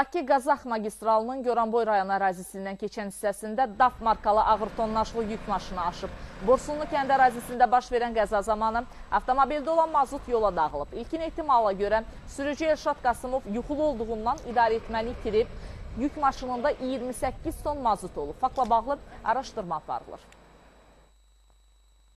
Bakı-Qazax magistralının Goranboy rayonu ərazisindən keçən hissəsində DAF markalı ağır tonnajlı yük maşını aşıb. Borsunlu kənd ərazisində baş verən qəza zamanı avtomobildə olan mazut yola dağılıb. İlkin ehtimala görə sürücü Elşad Qasımov yuxulu olduğundan idarə etməni itirib. Yük maşınında 28 ton mazut olub. Faktla bağlı araşdırma aparılır.